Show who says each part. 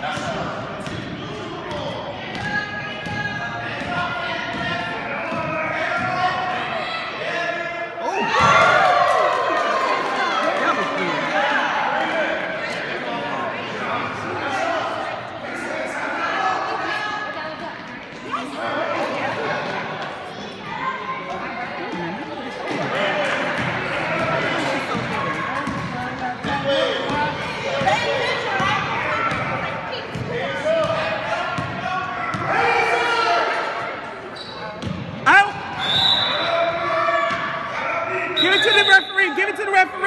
Speaker 1: treble, treble. Give it to the referee. Give it to the referee.